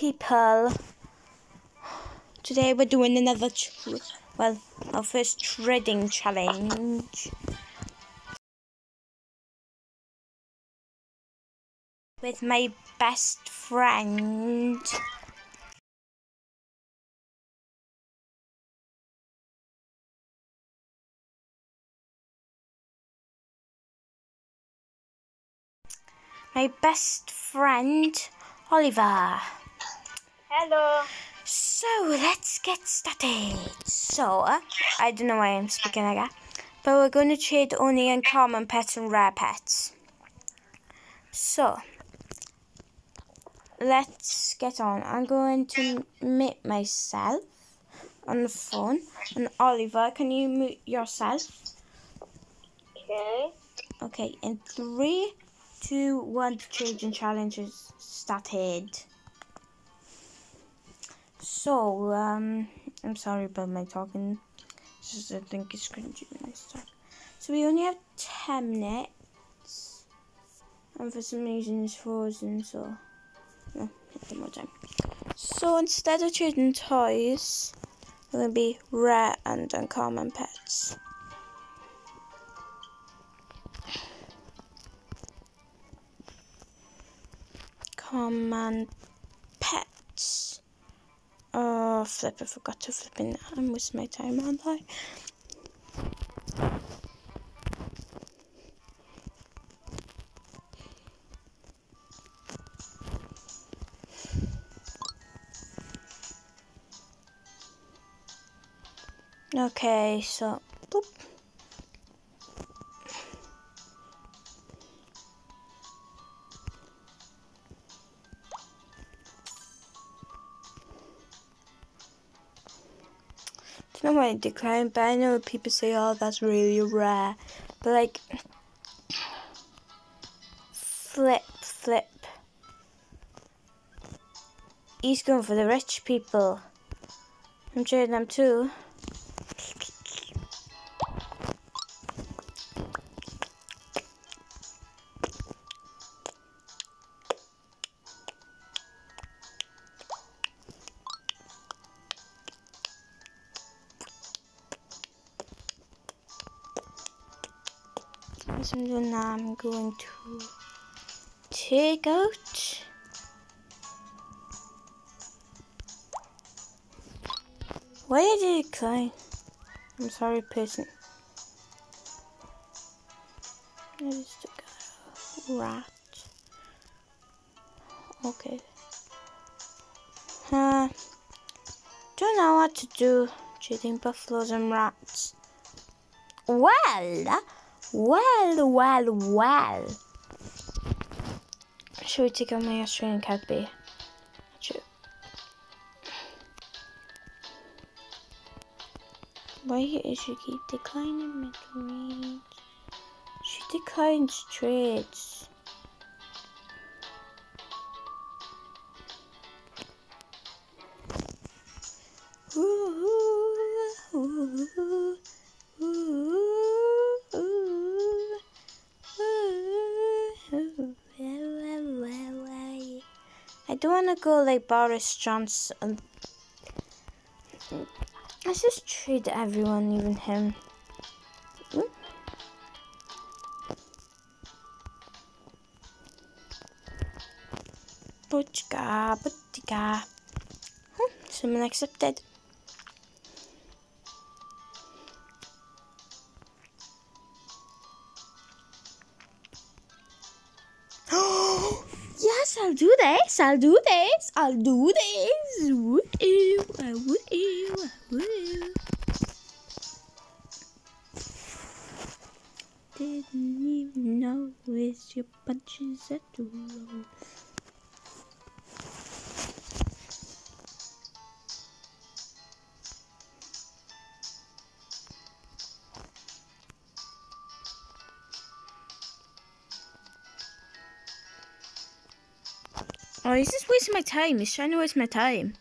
people. Today we're doing another, well, our first trading challenge. With my best friend. My best friend, Oliver. Hello. So let's get started. So I don't know why I'm speaking like that, but we're going to trade only uncommon pets and rare pets. So let's get on. I'm going to mute myself on the phone. And Oliver, can you mute yourself? Okay. Okay, in three, two, one, trading challenges started. So, um, I'm sorry about my talking. Just I think it's cringy when I start. So we only have 10 minutes. And for some reason it's frozen, so, no, more time. So instead of trading toys, we're going to be rare and uncommon pets. Common. Oh, flip, I forgot to flip in. I'm wasting my time, aren't I? Okay, so, boop. I don't know why I decline, but I know people say, oh, that's really rare. But, like, flip, flip. He's going for the rich people. I'm trading them too. So now I'm going to take out Why did it decline? I'm sorry, person. I just got a rat. Okay. Uh, don't know what to do. Cheating buffaloes and rats. Well, well, well, well. Should we take out my Australian Kelpie? Should. Why is she keep declining mid range? She declines trades. Don't want to go like Boris Johnson. Let's just trade everyone, even him. Butchka, butchka. Hmm, Someone accepted. I'll do this. I'll do this. Woo, I woo, I woo. Didn't even know it's your punches at the Oh, he's just wasting my time. He's trying to waste my time.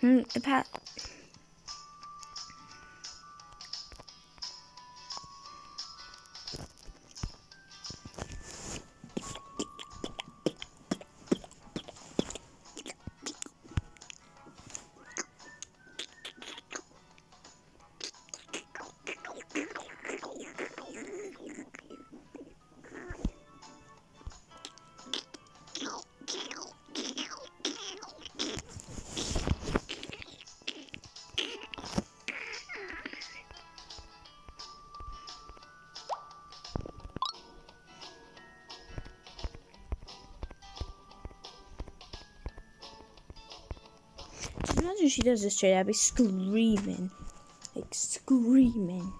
Hmm, apart. Imagine she does this straight, I'd be screaming. Like screaming.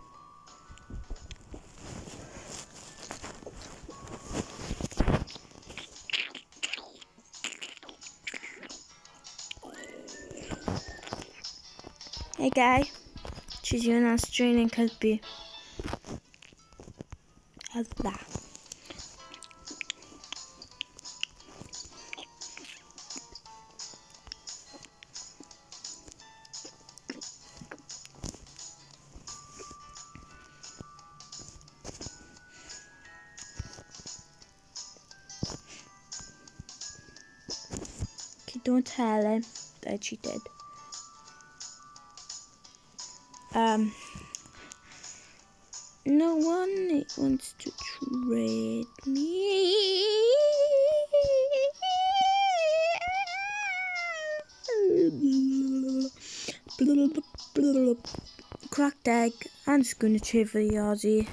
Hey guy, she's doing training could be. How's that? Don't tell him that she did. Um, no one wants to trade me. Cracked egg. Trade for the Aussie.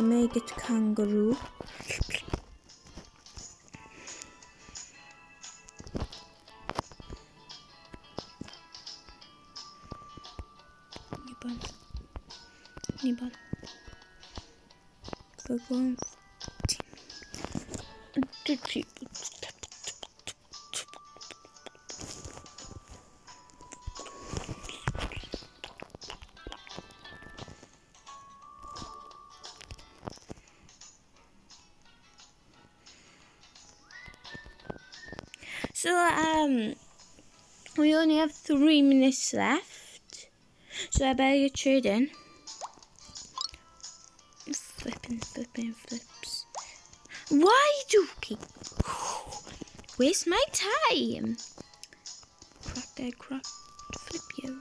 May get kangaroo. We're. So um, we only have three minutes left. So I better get trading. Flipping, flipping, flips. Why do you keep waste my time? Crack that, crack, flip you.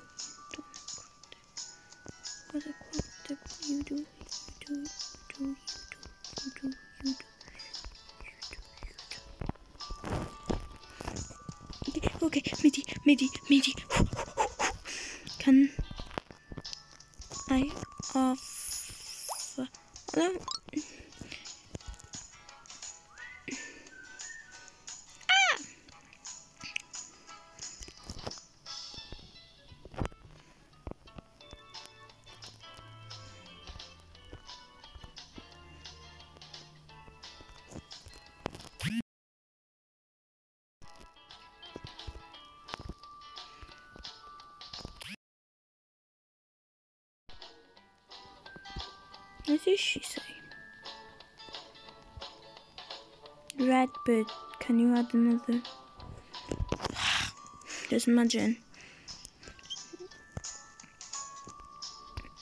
What a crack that you do, you do, you do, do, do, do. Okay, okay, midi, midi, midi. Can What did she say? Redbird, can you add another? Just imagine.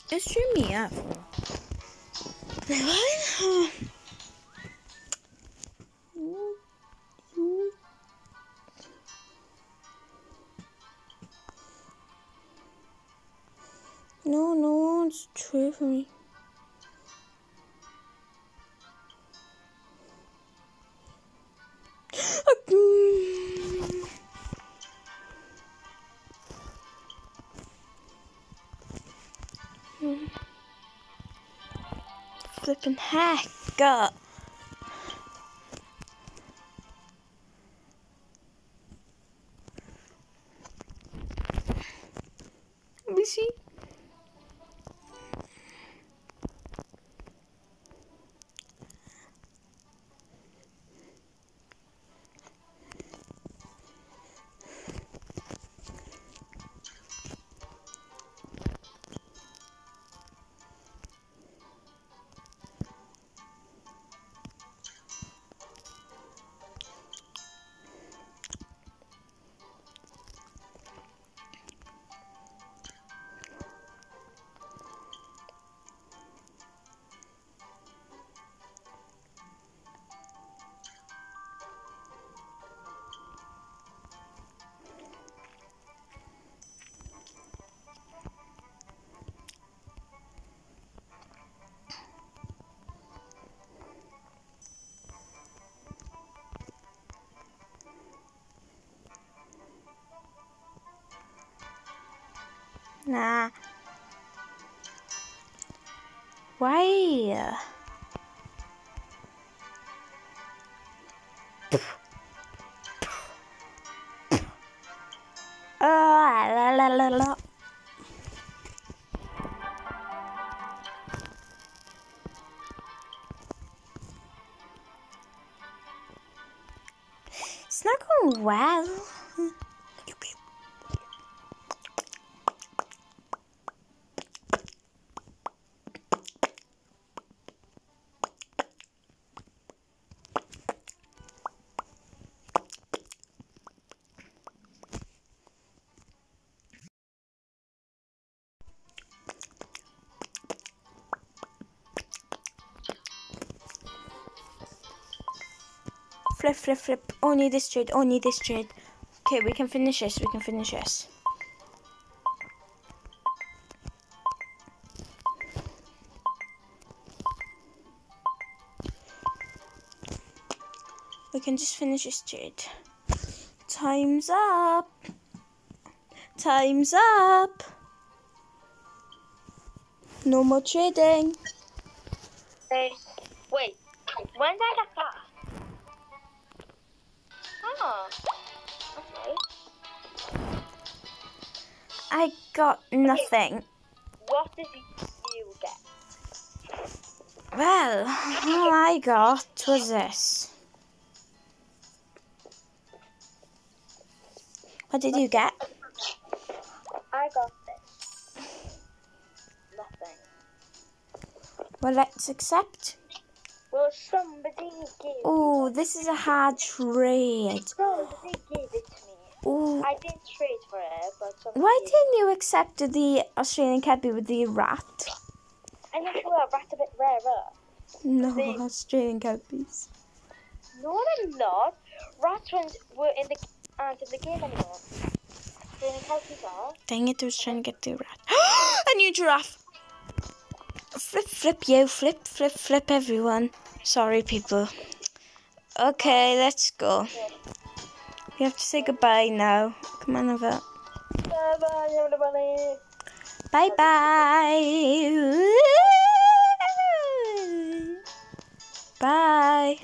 It's cheer me up. What? No, no one's true for me. Flipping heck up. Me see. Nah. Why? uh, la la la la. Flip, flip, flip. Oh, only this trade, oh, only this trade. Okay, we can finish this, we can finish this. We can just finish this trade. Time's up. Time's up. No more trading. I got nothing. What did you get? Well, all I got was this. What did you get? I got this. Nothing. Well, let's accept. Well, somebody gave. Oh, this is a hard trade. Somebody gave it to me. Oh, I didn't trade for it, but why didn't you accept the Australian Kelpie with the rat? I'm not sure. Rat's a bit rarer. No, The- Australian Kelpies. No, they're not. Rats were in the aren't in the game anymore. Doing healthy are. Dang it, I was trying to get the rat. a new giraffe! Flip, flip, you, flip, flip, flip, everyone. Sorry, people. Okay, let's go. We have to say goodbye now. Come on over. Bye everybody. Bye bye. Bye.